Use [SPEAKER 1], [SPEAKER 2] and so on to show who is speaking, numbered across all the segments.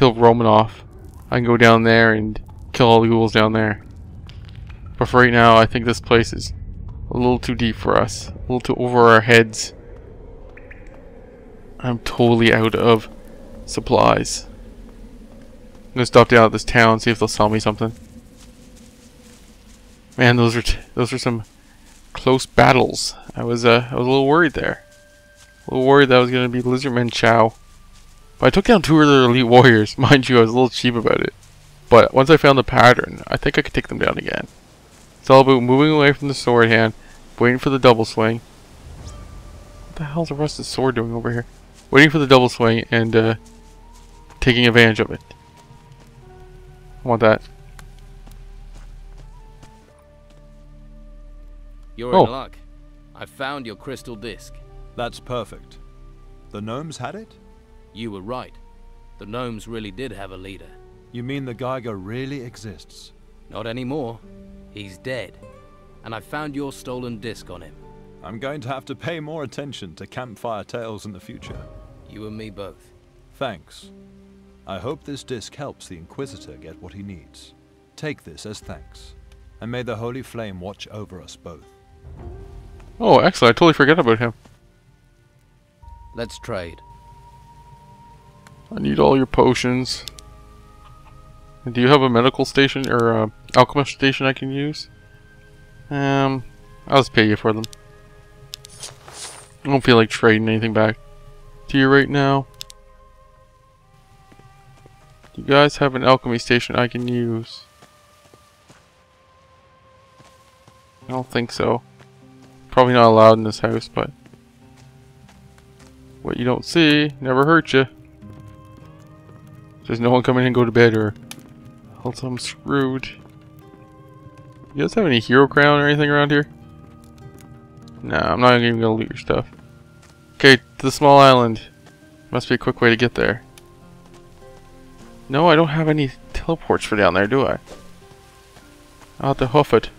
[SPEAKER 1] kill Romanoff, I can go down there and kill all the ghouls down there. But for right now, I think this place is a little too deep for us. A little too over our heads. I'm totally out of supplies. I'm gonna stop down at this town, see if they'll sell me something. Man, those are those are some close battles. I was uh, I was a little worried there. A little worried that I was gonna be Lizardman Chow. But I took down two of their elite warriors. Mind you, I was a little cheap about it. But once I found the pattern, I think I could take them down again. It's all about moving away from the sword hand, waiting for the double swing. What the hell's the rusted sword doing over here? Waiting for the double swing and uh, taking advantage of it. I want that.
[SPEAKER 2] You're
[SPEAKER 1] Oh.
[SPEAKER 2] in luck. I found your crystal disc.
[SPEAKER 3] That's perfect. The gnomes had it?
[SPEAKER 2] You were right. The gnomes really did have a leader.
[SPEAKER 3] You mean the Geiger really exists?
[SPEAKER 2] Not anymore. He's dead. And I found your stolen disc on him.
[SPEAKER 3] I'm going to have to pay more attention to campfire tales in the future.
[SPEAKER 2] You and me both.
[SPEAKER 3] Thanks. I hope this disc helps the Inquisitor get what he needs. Take this as thanks, and may the Holy Flame watch over us both.
[SPEAKER 1] Oh, excellent. I totally forgot about him.
[SPEAKER 2] Let's trade.
[SPEAKER 1] I need all your potions. Do you have a medical station or a alchemist station I can use? Um, I'll just pay you for them. I don't feel like trading anything back to you right now. Do you guys have an alchemy station I can use? I don't think so. Probably not allowed in this house, but what you don't see never hurt you. There's no one coming in and go to bed or else I'm screwed. You guys have any hero crown or anything around here? Nah, I'm not even gonna loot your stuff. Okay, to the small island. Must be a quick way to get there. No, I don't have any teleports for down there, do I? I'll have to hoof it.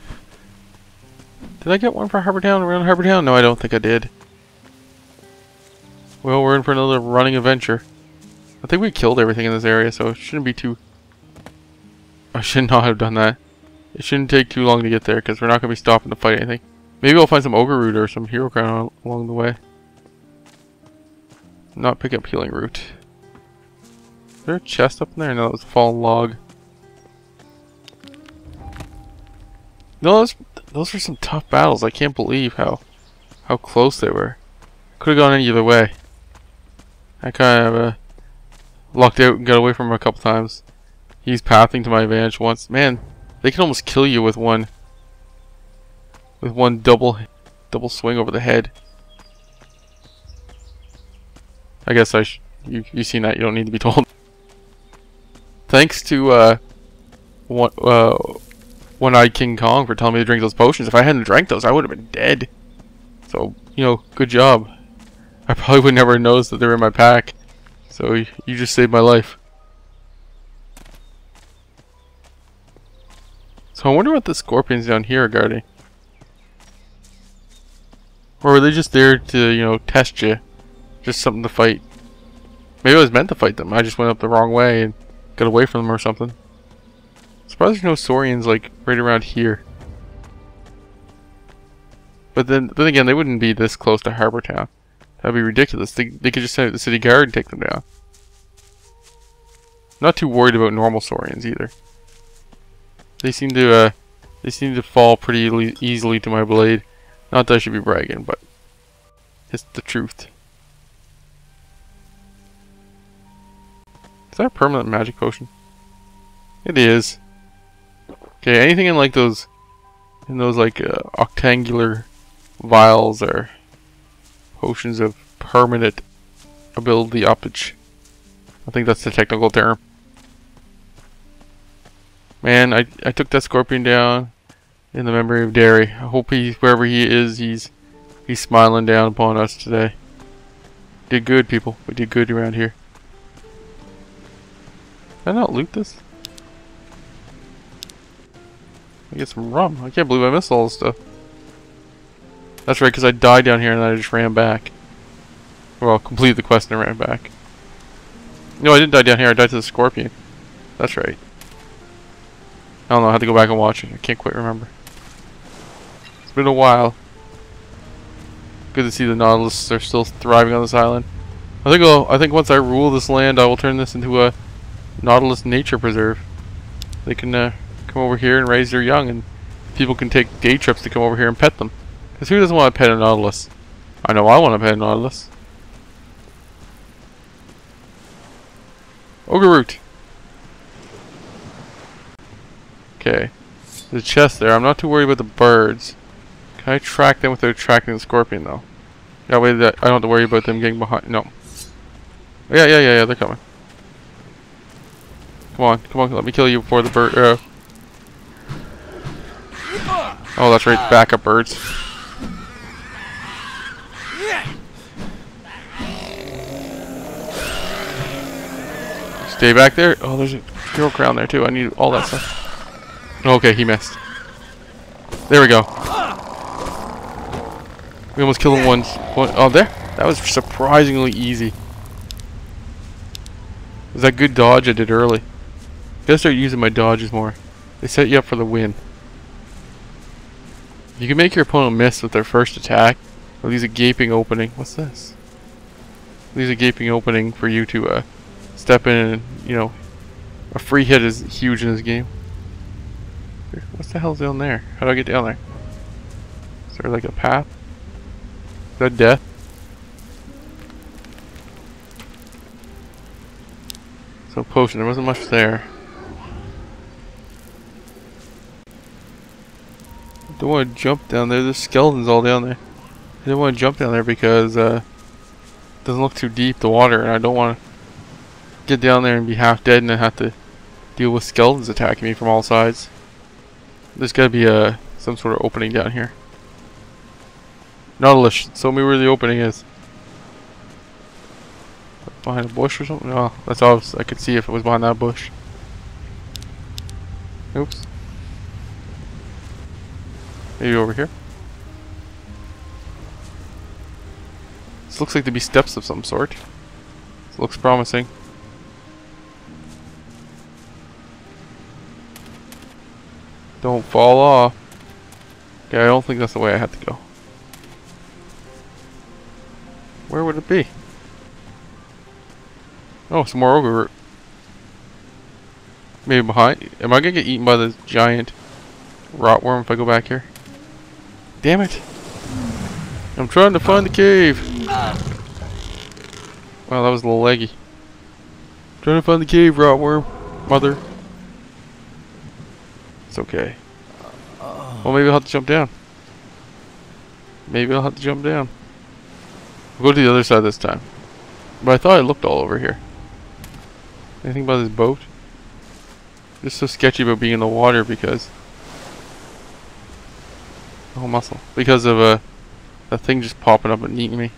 [SPEAKER 1] Did I get one for Harbor Town around Harbor Town? No, I don't think I did. Well, we're in for another running adventure. I think we killed everything in this area, so it shouldn't be too... I should not have done that. It shouldn't take too long to get there, because we're not going to be stopping to fight anything. Maybe I'll find some Ogre Root or some Hero Crown along the way. Not pick up Healing Root. Is there a chest up in there? No, that was a fallen log. No, those, those were some tough battles. I can't believe how how close they were. Could have gone any other way. I kind of uh, lucked out and got away from him a couple times. He's pathing to my advantage once. Man, they can almost kill you with one with one double double swing over the head. I guess I you you seen that you don't need to be told. Thanks to uh one uh one-eyed King Kong for telling me to drink those potions. If I hadn't drank those, I would have been dead. So, you know, good job. I probably would never notice that they were in my pack. So you just saved my life. So I wonder what the scorpions down here are guarding. Or were they just there to, you know, test you? Just something to fight. Maybe I was meant to fight them. I just went up the wrong way and got away from them or something. Surprised there's no Saurians like right around here. But then, then again, they wouldn't be this close to Harbor Town. That'd be ridiculous. They, they could just send out the city guard and take them down. Not too worried about normal Saurians either. They seem to uh, they seem to fall pretty easily- easily to my blade. Not that I should be bragging, but it's the truth. Is that a permanent magic potion? It is. Okay, anything in like those, in those like uh, octangular vials or potions of permanent ability uppage. I think that's the technical term. Man, I I took that scorpion down in the memory of Derry. I hope he wherever he is, he's he's smiling down upon us today. Did good, people. We did good around here. Did I not loot this? I get some rum. I can't believe I missed all this stuff. That's right, because I died down here and I just ran back. Well, completed the quest and ran back. No, I didn't die down here. I died to the scorpion. That's right. I don't know. I have to go back and watch it. I can't quite remember. It's been a while. Good to see the Nautilus are still thriving on this island. I think I'll, I think once I rule this land, I will turn this into a Nautilus nature preserve. They can uh, come over here and raise their young, and people can take day trips to come over here and pet them. Because who doesn't want to pet a Nautilus? I know I want to pet a Nautilus. Ogre root. Okay. There's a chest there. I'm not too worried about the birds. Can I track them without tracking the scorpion though? That way that I don't have to worry about them getting behind. No. Yeah, yeah, yeah, yeah. They're coming. Come on, come on. Let me kill you before the bird. Uh... Oh, that's right. Backup birds. Stay back there. Oh, there's a hero crown there too. I need all that stuff. Okay, he missed. There we go. We almost killed him once. One, oh, there. That was surprisingly easy. Was that good dodge I did early? Gotta start using my dodges more. They set you up for the win. You can make your opponent miss with their first attack. Or leaves a gaping opening. What's this? Leaves a gaping opening for you to uh, step in and, you know, a free hit is huge in this game. What's the hell's down there? How do I get down there? Is there like a path? Is that death? So potion, there wasn't much there. Don't want to jump down there. There's skeletons all down there. I don't want to jump down there because uh, it doesn't look too deep, the water, and I don't want to get down there and be half dead and then have to deal with skeletons attacking me from all sides. There's got to be a some sort of opening down here. Nautilus, show me where the opening is. Behind a bush or something? No, that's obvious. I could see if it was behind that bush. Oops. Maybe over here. This looks like to be steps of some sort. This looks promising. Don't fall off. Okay, I don't think that's the way I have to go. Where would it be? Oh, some more ogre root. Maybe behind. Am I gonna get eaten by this giant rotworm if I go back here? Damn it! I'm trying to find the cave. Wow, that was a little leggy. Trying to find the cave, rotworm, mother. It's okay. Well, maybe I'll have to jump down. Maybe I'll have to jump down. We'll go to the other side this time. But I thought I looked all over here. Anything about this boat? Just so sketchy about being in the water because... Oh, mussel. Because of uh, a thing just popping up and eating me.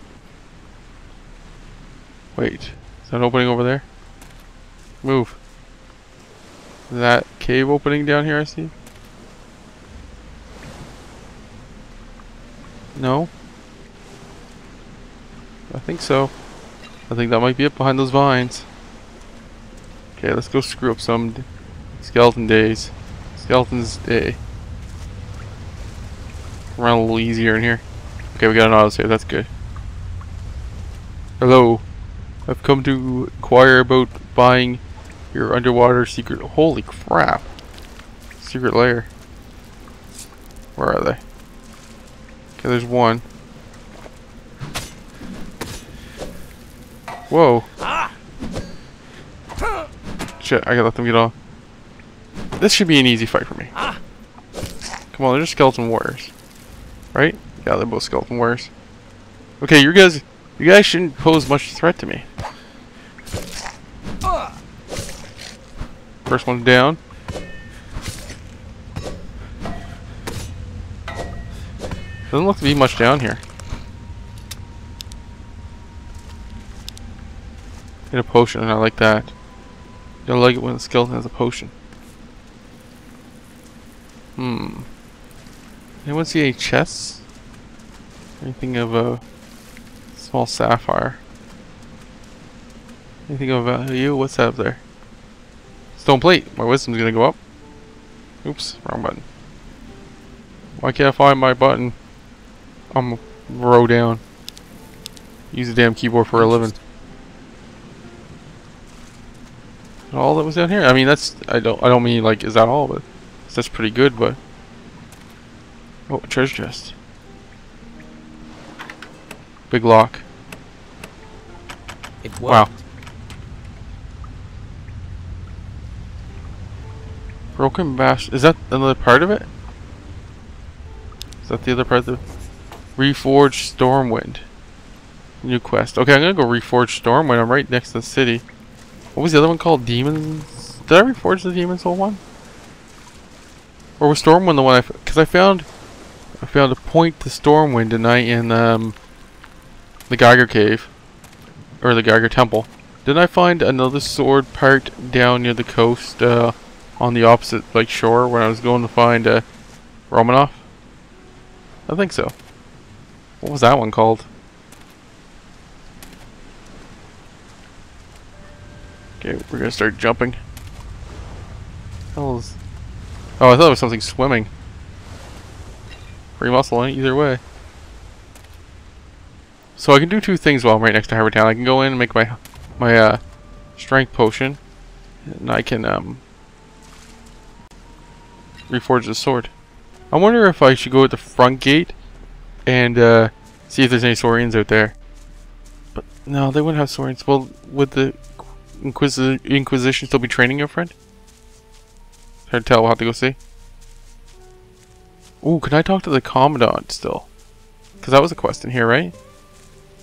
[SPEAKER 1] Wait. Is that opening over there? Move. That cave opening down here I see? No? I think so. I think that might be it behind those vines. Okay, let's go screw up some skeleton days. Skeletons day. Run a little easier in here. Okay, we got an auto save, that's good. Hello. I've come to inquire about buying your underwater secret. Holy crap. Secret layer. Where are they? Okay, there's one. Whoa. Shit, I gotta let them get off. This should be an easy fight for me. Come on, they're just skeleton warriors. Right? Yeah, they're both skeleton warriors. Okay, you guys you guys shouldn't pose much threat to me. First one's down. Doesn't look to be much down here. Get a potion, and I like that. I like it when the skeleton has a potion. Hmm. Anyone see any chests? Anything of a small sapphire? Anything of value? What's up there? Stone plate. My wisdom's gonna go up. Oops, wrong button. Why can't I find my button? I'm row down. Use the damn keyboard for a living. All that was down here. I mean, that's I don't I don't mean like is that all, but that's pretty good. But oh, a treasure chest. Big lock.
[SPEAKER 2] It worked.
[SPEAKER 1] Wow. Broken bash. Is that another part of it? Is that the other part of the Reforged Stormwind? New quest. Okay, I'm gonna go reforge Stormwind. I'm right next to the city. What was the other one called? Demons? Did I reforge the Demon Soul one? Or was Stormwind the one I? Because I found, I found a point to Stormwind tonight in um, the Geiger Cave, or the Geiger Temple. Didn't I find another sword part down near the coast, uh, on the opposite like shore when I was going to find uh, Romanoff? I think so. What was that one called? Okay, we're gonna start jumping. Hell's Oh, I thought it was something swimming. Free mussel in either way. So I can do two things while I'm right next to Harbor Town. I can go in and make my my uh, strength potion, and I can um, reforge the sword. I wonder if I should go at the front gate and uh, see if there's any Saurians out there. But no, they wouldn't have Saurians. Well, would the Inquisi Inquisition still be training your friend? Hard to tell. We'll have to go see. Ooh, can I talk to the Commandant still? Because that was a quest in here, right?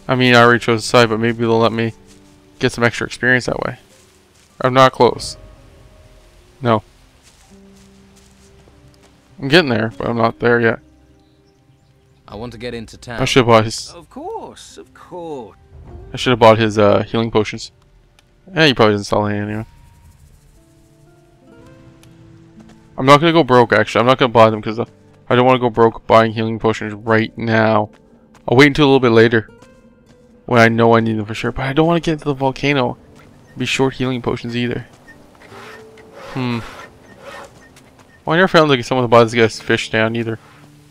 [SPEAKER 1] I mean, I already chose a side, but maybe they'll let me get some extra experience that way. I'm not close. No. I'm getting there, but I'm not there yet.
[SPEAKER 2] I want to get into town.
[SPEAKER 1] I should have bought his.
[SPEAKER 4] Of course, of course.
[SPEAKER 1] I should have bought his uh, healing potions. Yeah, he probably doesn't sell any anyway. I'm not gonna go broke. Actually, I'm not gonna buy them because I don't want to go broke buying healing potions right now. I'll wait until a little bit later when I know I need them for sure. But I don't want to get into the volcano. Be short healing potions either. Hmm. I never found like someone to buy this guy's fish down either.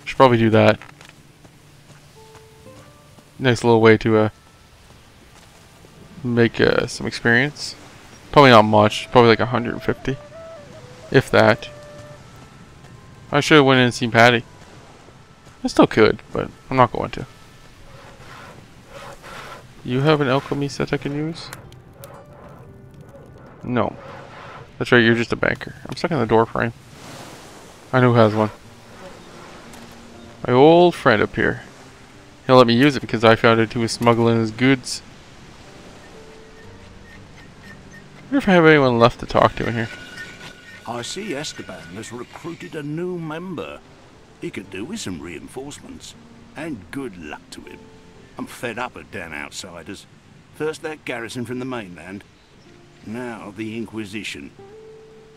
[SPEAKER 1] Should probably do that. Nice little way to uh make uh, some experience. Probably not much. Probably like 150, if that. I should have went in and seen Patty. I still could, but I'm not going to. You have an alchemy set I can use? No. That's right, you're just a banker. I'm stuck in the door frame. I know who has one. My old friend up here. He'll let me use it because I found out he was smuggling his goods. I wonder if I have anyone left to talk to in here.
[SPEAKER 4] I see Esteban has recruited a new member. He could do with some reinforcements. And good luck to him. I'm fed up of damn outsiders. First that garrison from the mainland. Now the Inquisition.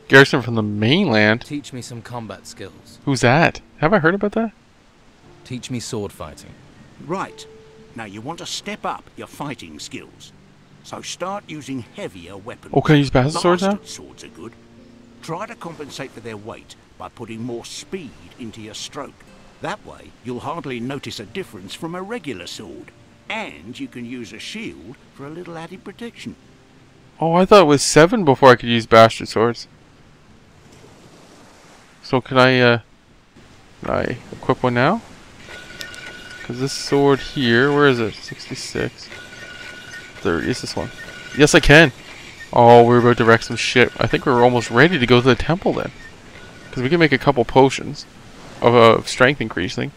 [SPEAKER 1] Garrison from the mainland?
[SPEAKER 2] Teach me some combat skills.
[SPEAKER 1] Who's that? Have I heard about that?
[SPEAKER 2] Teach me sword fighting.
[SPEAKER 4] Right. Now you want to step up your fighting skills. So start using heavier weapons.
[SPEAKER 1] Oh, can I use battle swords now?
[SPEAKER 4] Bastard swords are good. Try to compensate for their weight by putting more speed into your stroke. That way, you'll hardly notice a difference from a regular sword. And you can use a shield for a little added protection.
[SPEAKER 1] Oh, I thought it was seven before I could use bastard swords. So can I, uh, can I equip one now? Because this sword here, where is it? 66. 30 is this one. Yes, I can. Oh, we're about to wreck some shit. I think we're almost ready to go to the temple then. Because we can make a couple potions of uh, strength increasing.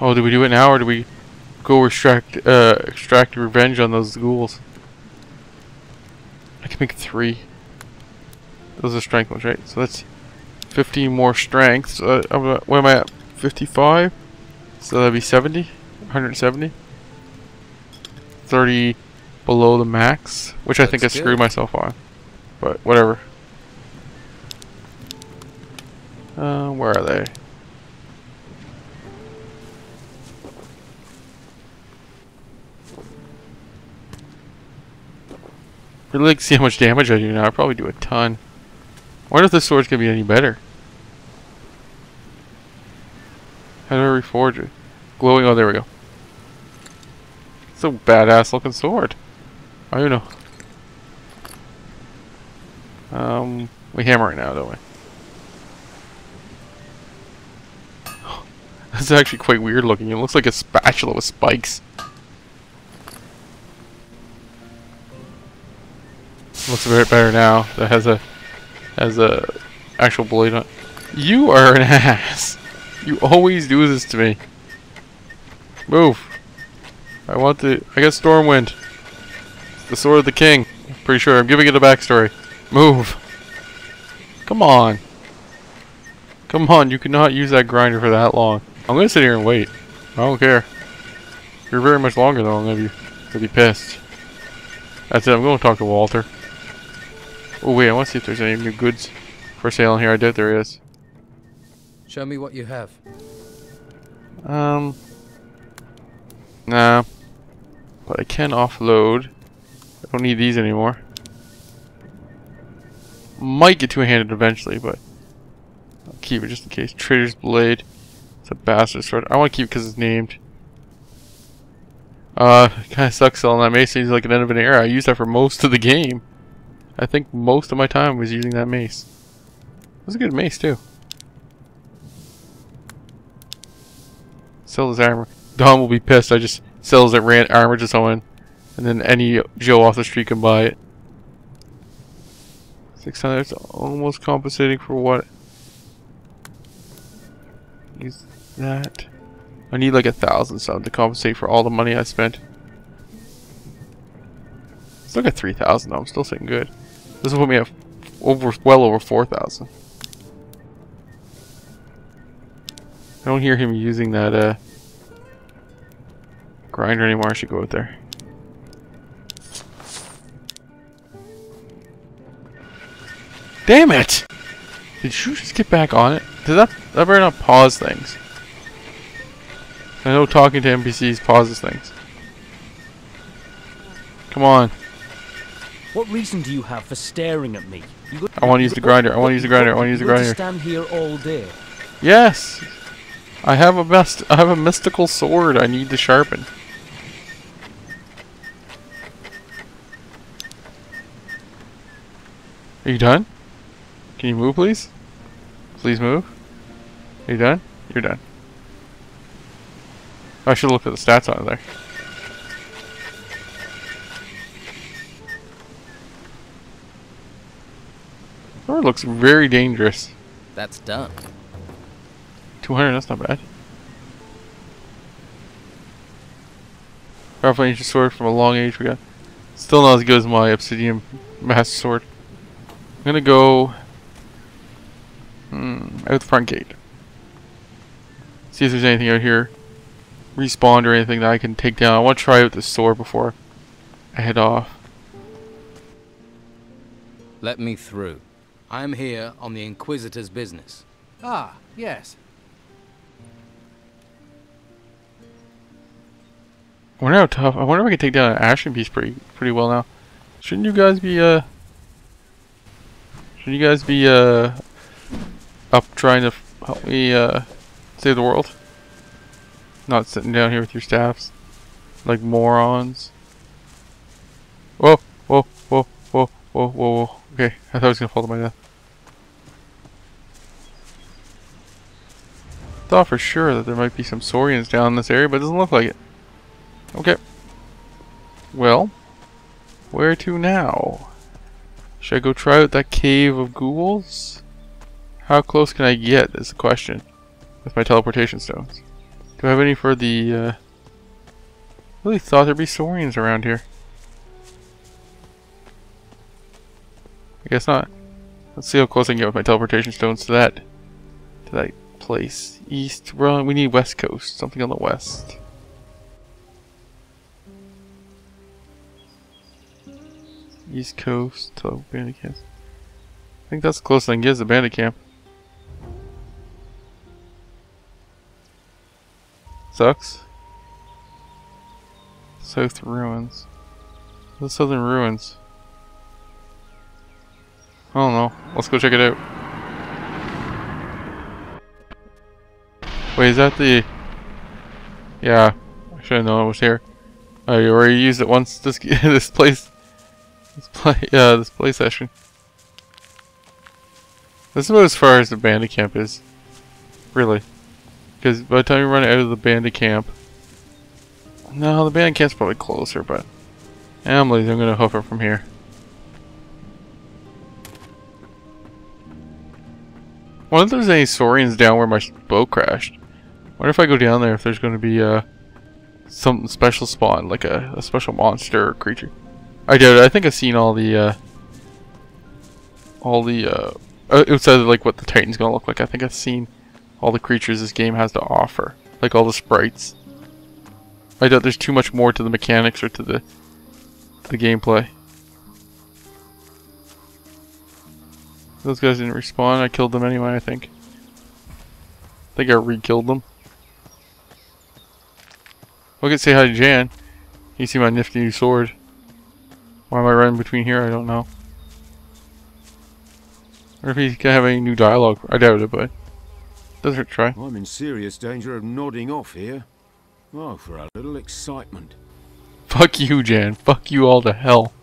[SPEAKER 1] Oh, do we do it now or do we go extract, uh, extract revenge on those ghouls? I can make three. Those are strength ones, right? So that's 15 more strength. So uh, what am I at? 55? So that'd be 70? 170? 30 below the max, which I think I screwed
[SPEAKER 2] good.
[SPEAKER 1] myself on. But whatever. Uh, where are they? Really like to see how much damage I do now. I probably do a ton. I wonder if this sword's gonna be any better. How do I reforge it? Glowing. Oh, there we go. It's a badass looking sword. I don't know. Um, we hammer it now, don't we? That's actually quite weird looking. It looks like a spatula with spikes. Looks a bit better now. That has a has a actual blade on. You are an ass. You always do this to me. Move. I want the. I got Stormwind. The sword of the king. Pretty sure. I'm giving it a backstory. Move. Come on. Come on. You cannot use that grinder for that long. I'm gonna sit here and wait. I don't care. You're very much longer though, I'm gonna be, gonna be pissed. That's it. I'm to talk to Walter. Oh wait, I want to see if there's any new goods for sale in here. I doubt there is.
[SPEAKER 2] Show me what you have.
[SPEAKER 1] Um. Nah. But I can offload. I don't need these anymore. Might get two-handed eventually, but I'll keep it just in case. Trader's Blade. It's a bastard sword. I want to keep it because it's named. Uh, kind of sucks selling that mace. Seems like an end of an era. I used that for most of the game. I think most of my time was using that mace. It was a good mace too. Sell his armor. Don will be pissed. I just sells that ran armor to someone, and then any Joe off the street can buy it. Six hundred. Almost compensating for what? Use that. I need like a thousand something to compensate for all the money I spent. Still got three thousand though. I'm still sitting good. This will put me at over, well over four thousand. I don't hear him using that uh, grinder anymore. I should go out there. Damn it! Did you just get back on it? Did that, that better not pause things. I know talking to NPCs pauses things. Come on.
[SPEAKER 5] What reason do you have for staring at me? You
[SPEAKER 1] I wanna use the grinder, I wanna use the grinder, I wanna use the grinder.
[SPEAKER 5] stand here all day.
[SPEAKER 1] Yes! I have a best I have a mystical sword I need to sharpen. Are you done? Can you move please? Please move. Are you done? You're done. I should look at the stats on it there. Looks very dangerous.
[SPEAKER 2] That's done.
[SPEAKER 1] 200, that's not bad. Powerful ancient sword from a long age we got. Still not as good as my obsidian master sword. I'm gonna go hmm, out the front gate. See if there's anything out here. Respawned or anything that I can take down. I want to try out the sword before I head off.
[SPEAKER 2] Let me through. I am here on the Inquisitor's business.
[SPEAKER 6] Ah, yes.
[SPEAKER 1] I wonder how tough. I wonder if I can take down an Ashen Piece pretty pretty well now. Shouldn't you guys be uh? Shouldn't you guys be uh up trying to help me uh save the world? Not sitting down here with your staffs like morons. Whoa! Whoa! Whoa! Whoa! Whoa! Whoa! Whoa! Okay, I thought I was gonna fall to my death. Thought for sure that there might be some Saurians down in this area, but it doesn't look like it. Okay. Well, where to now? Should I go try out that cave of ghouls? How close can I get is the question. With my teleportation stones. Do I have any for the, uh... really thought there'd be Saurians around here. I guess not. Let's see how close I can get with my teleportation stones to that... To that place. East, well, we need west coast. Something on the west. East Coast to bandit camp. I think that's the closest I can get is the bandit camp. Sucks. South ruins. The southern ruins. I don't know. Let's go check it out. Wait, is that the... Yeah, I should have known it was here. Oh, you already used it once. This this place, this play, yeah, this play session. This is about as far as the bandit camp is, really. Because by the time you run out of the bandit camp, no, the bandit camp's probably closer, but I'm lazy. I'm gonna it from here. Wonder if there's any saurians down where my boat crashed. wonder if I go down there if there's going to be uh, some special spawn, like a, a special monster or creature. I doubt it. I think I've seen all the, uh, all the, uh, uh, like what the Titan's going to look like. I think I've seen all the creatures this game has to offer. Like all the sprites. I doubt there's too much more to the mechanics or to the, to the gameplay. Those guys didn't respawn. I killed them anyway, I think. I think I re-killed them. Look at say hi to Jan. You see my nifty new sword. Why am I running between here? I don't know. Or if he can have any new dialogue. I doubt it, but does hurt try.
[SPEAKER 6] I'm in serious danger of nodding off here. Oh, for a little excitement.
[SPEAKER 1] Fuck you, Jan. Fuck you all to hell.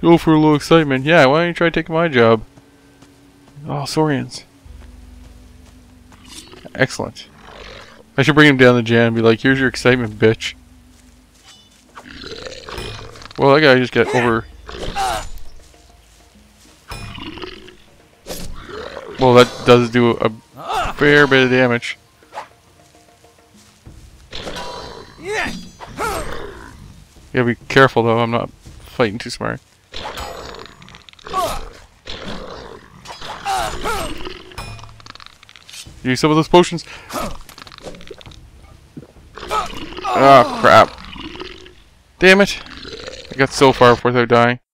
[SPEAKER 1] Go for a little excitement. Yeah, why don't you try taking my job? Oh, Saurians. Excellent. I should bring him down the jam and be like, here's your excitement, bitch. Well, that guy just got over... Well, that does do a fair bit of damage. Gotta be careful though, I'm not fighting too smart. Use some of those potions. Oh crap. Damn it. I got so far without dying.